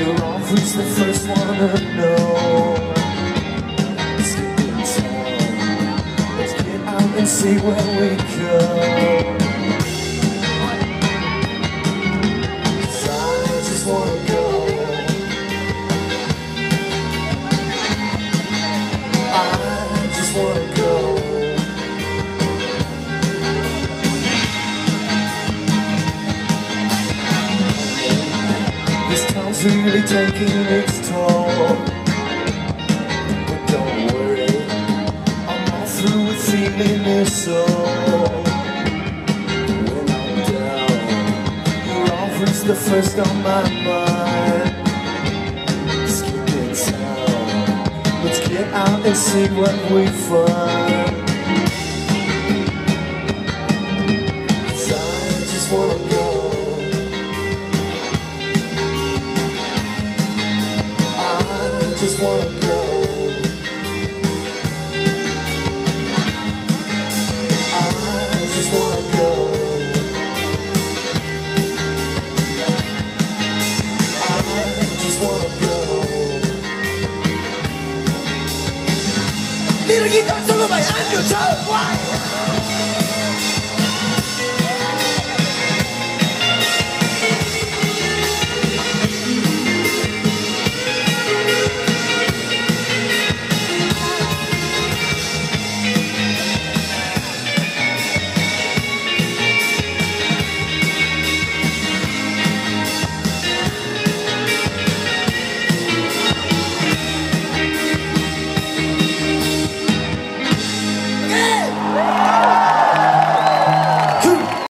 You're the first one to know. Let's get in town Let's get out and see where we go. Cause I just wanna Town's really taking its toll. But don't worry, I'm all through with feeling this soul. When I'm down, you're always the first on my mind. Skip in town. Let's get out and see what we find. 'Cause I just wanna just wanna go. I just wanna go. I just wanna go. Little guitar solo Andrew Charles White.